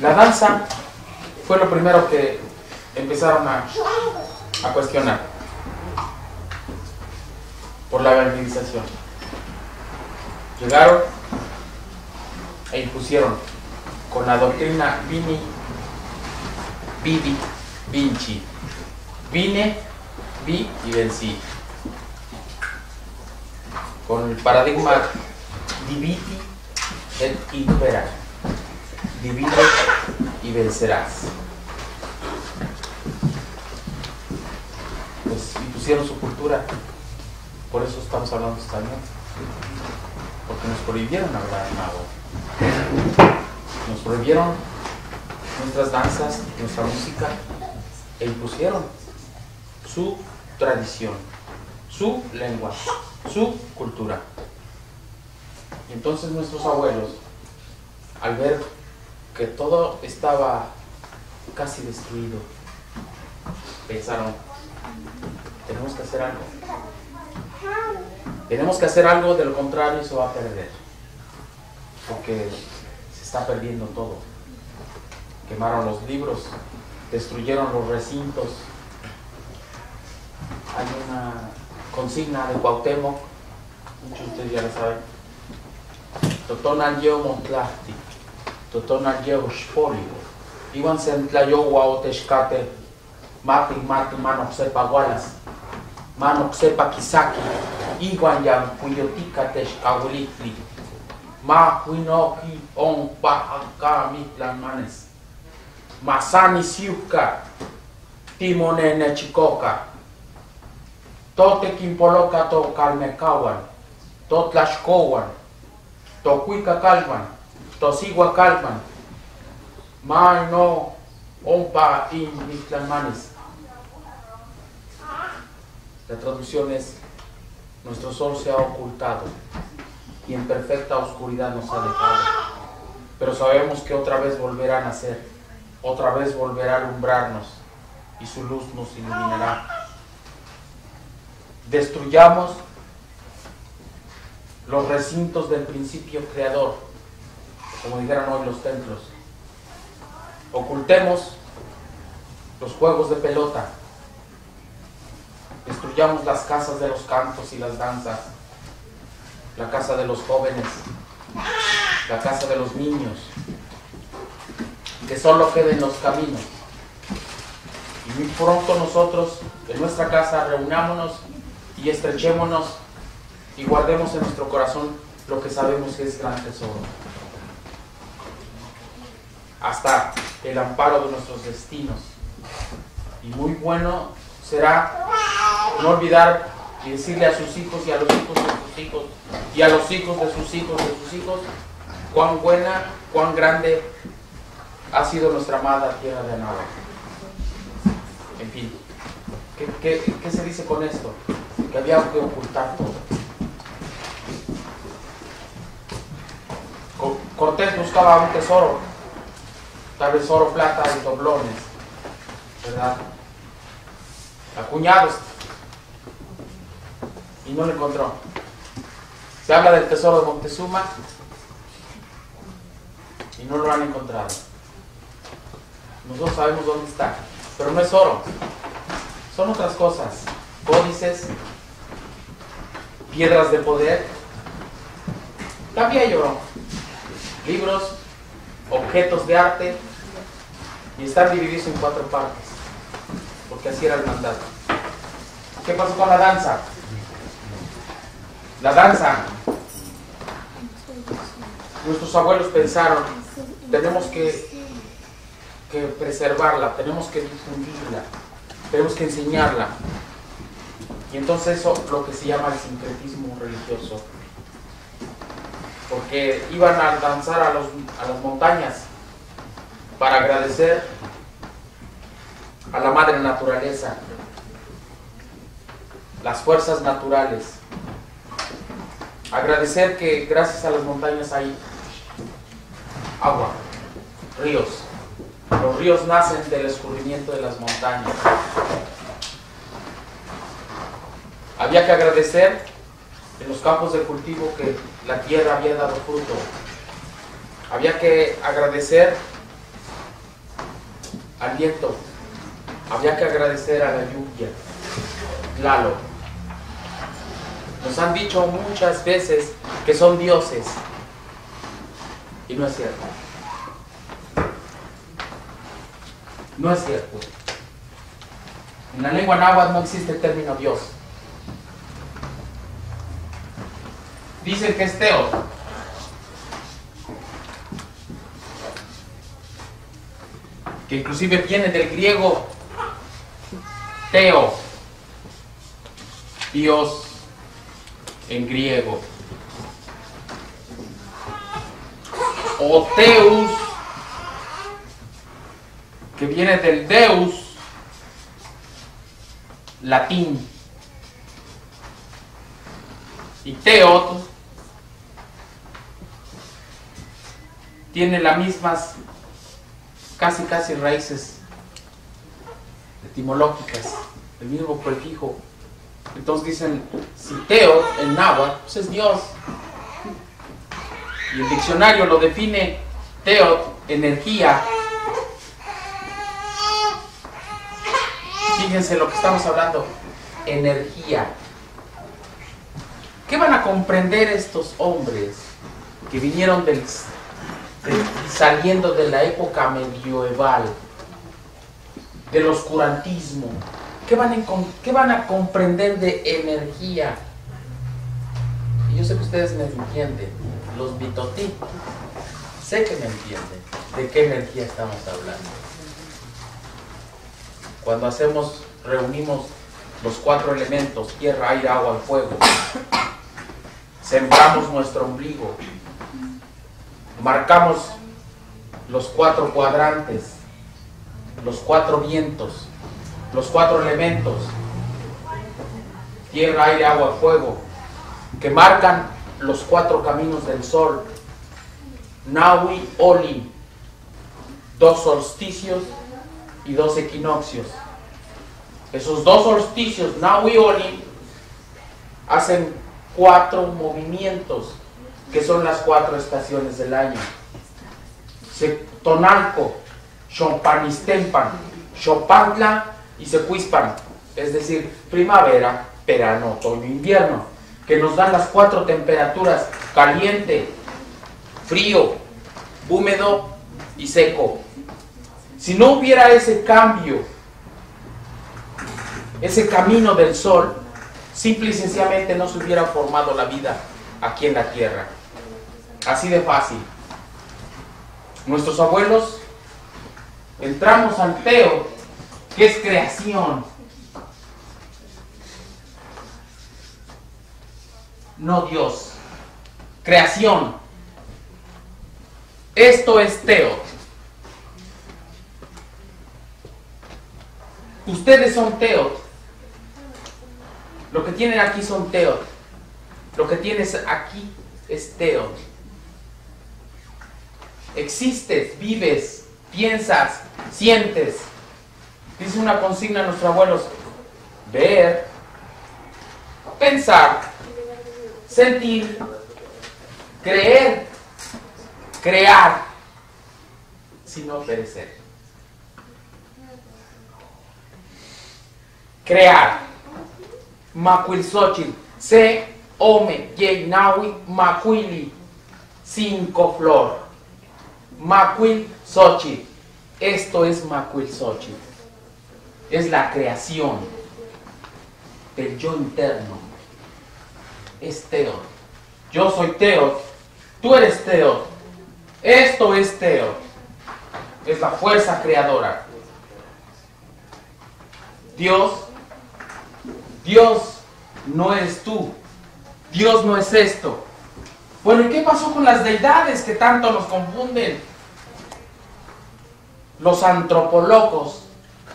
La danza fue lo primero que empezaron a, cuestionar por la evangelización. Llegaron e impusieron con la doctrina Vini, Vidi, Vinci. Vine, vi y vencí. Con el paradigma dividi et impera. Divide y vencerás. Pues impusieron su cultura. Por eso estamos hablando español. Porque nos prohibieron hablar en agua. Nos prohibieron nuestras danzas, nuestra música e impusieron su tradición, su lengua, su cultura. Entonces nuestros abuelos, al ver que todo estaba casi destruido, pensaron, tenemos que hacer algo. Tenemos que hacer algo, de lo contrario se va a perder. Porque se está perdiendo todo. Quemaron los libros, destruyeron los recintos. Hay una consigna de Cuauhtémoc, muchos de ustedes ya la saben. Totonal yo Τotona γέρος φόλιο. Iban σε τλαγιόγουα οτεσκάτε μάτι μάτι μάνο ξέπα γουάλας. Μάνο ξέπα κισάκι. Iban για τες τεσκαγουλίκλι. Μα κουινόκι ον παχακά μίτλαν μάνες. Μασάνι σιούκα. Τίμονε νετσικόκα. Τότε κυμπολόκα το καλμεκάουαν. Το τλασκόουαν. Το κουίκα κάλβαν. To sigua kalwan, ma no ompa in mitlanmanes. La traducción es, nuestro sol se ha ocultado y en perfecta oscuridad nos ha dejado, pero sabemos que otra vez volverá a nacer, otra vez volverá a alumbrarnos y su luz nos iluminará. Destruyamos los recintos del principio creador, como dijeron hoy los templos. Ocultemos los juegos de pelota. Destruyamos las casas de los cantos y las danzas. La casa de los jóvenes. La casa de los niños. Que solo queden los caminos. Y muy pronto nosotros en nuestra casa reunámonos y estrechémonos y guardemos en nuestro corazón lo que sabemos que es gran tesoro. Hasta el amparo de nuestros destinos. Y muy bueno será no olvidar y decirle a sus hijos y a los hijos de sus hijos y a los hijos de sus hijos de sus hijos cuán buena, cuán grande ha sido nuestra amada tierra de Anaba. En fin, ¿qué, qué, qué se dice con esto? Que había que ocultar todo. Co- Cortés buscaba un tesoro, tal vez oro, plata y doblones, ¿verdad? Acuñados. Y no lo encontró. Se habla del tesoro de Montezuma y no lo han encontrado. Nosotros sabemos dónde está, pero no es oro. Son otras cosas. Códices, piedras de poder. También hay oro. Libros, objetos de arte y están divididos en cuatro partes, porque así era el mandato. ¿Qué pasó con la danza? La danza. Nuestros abuelos pensaron, tenemos que, que preservarla, tenemos que difundirla, tenemos que enseñarla. Y entonces eso lo que se llama el sincretismo religioso. Porque iban a danzar a, los, a las montañas para agradecer a la madre naturaleza, las fuerzas naturales. Agradecer que gracias a las montañas hay agua, ríos. Los ríos nacen del escurrimiento de las montañas. Había que agradecer en los campos de cultivo que la tierra había dado fruto. Había que agradecer aliento. Había que agradecer a la lluvia. Lalo. Nos han dicho muchas veces que son dioses. Y no es cierto. No es cierto. En la lengua náhuatl no existe el término Dios. Dicen que es Teo. Que inclusive viene del griego Teo. Dios en griego. O Teus, que viene del Deus latín. Y Teot tiene las mismas casi casi raíces etimológicas, el mismo prefijo. Entonces dicen, si Teo en náhuatl, pues es Dios. Y el diccionario lo define Teo, energía. Fíjense lo que estamos hablando, energía. ¿Qué van a comprender estos hombres que vinieron del, saliendo de la época medieval, del oscurantismo? ¿Qué van, ¿Qué van a comprender de energía? Y yo sé que ustedes me entienden, los bitotí, sé que me entienden de qué energía estamos hablando. Cuando hacemos, reunimos los cuatro elementos, tierra, aire, agua y fuego, sembramos nuestro ombligo, marcamos los cuatro cuadrantes, los cuatro vientos, los cuatro elementos, tierra, aire, agua, fuego, que marcan los cuatro caminos del sol, Naui, Oli, dos solsticios y dos equinoccios. Esos dos solsticios, Naui, Oli, hacen cuatro movimientos, que son las cuatro estaciones del año. Tonalco, Chompanistempan, Chopantla y Secuispan, es decir, primavera, verano, otoño, invierno, que nos dan las cuatro temperaturas, caliente, frío, húmedo y seco. Si no hubiera ese cambio, ese camino del sol, simple y sencillamente no se hubiera formado la vida aquí en la tierra. Así de fácil. Nuestros abuelos entramos al teo, que es creación. No Dios. Creación. Esto es teo. Ustedes son teo. Lo que tienen aquí son teo. Lo que tienes aquí es teo. Existes, vives, piensas, sientes. Dice una consigna a nuestros abuelos, ver, pensar, sentir, creer, crear, sino perecer. Crear. Macuilsochil. Se, ome, yeinawi, macuili. Cinco flor. Macuil Xochitl. Esto es Macuil Xochitl. Es la creación del yo interno. Es Teo. Yo soy Teo. Tú eres Teo. Esto es Teo. Es la fuerza creadora. Dios, Dios no eres tú. Dios no es esto. Bueno, ¿y qué pasó con las deidades que tanto nos confunden? Los antropólogos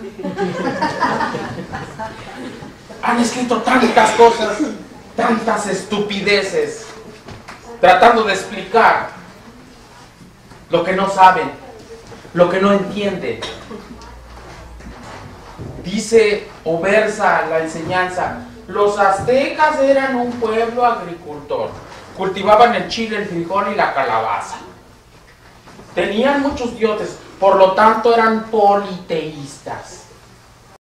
han escrito tantas cosas, tantas estupideces, tratando de explicar lo que no saben, lo que no entienden. Dice o versa la enseñanza, los aztecas eran un pueblo agricultor cultivaban el chile, el frijol y la calabaza. Tenían muchos dioses, por lo tanto eran politeístas.